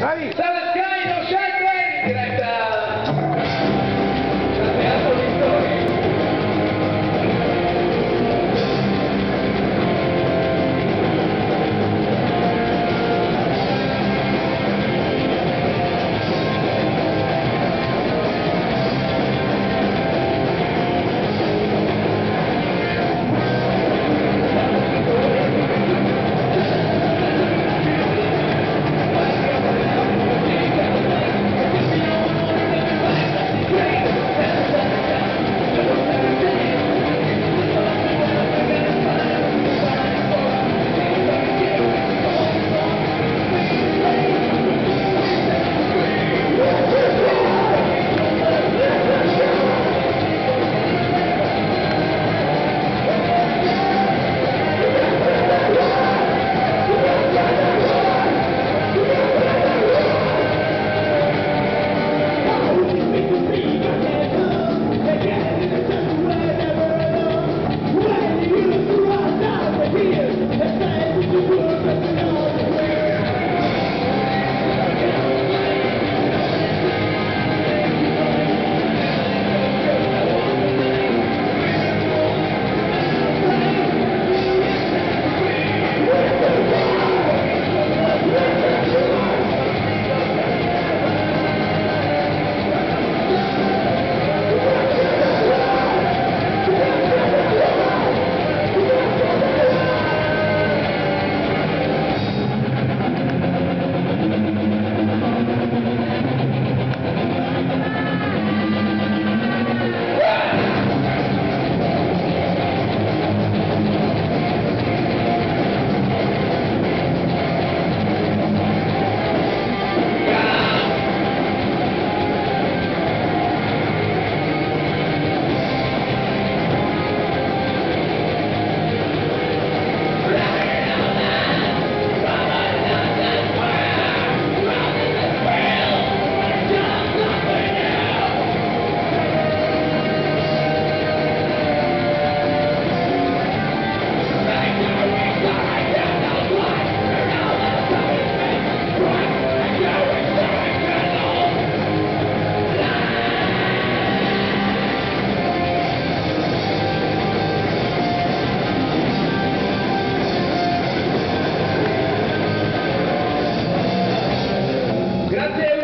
Set. Gracias.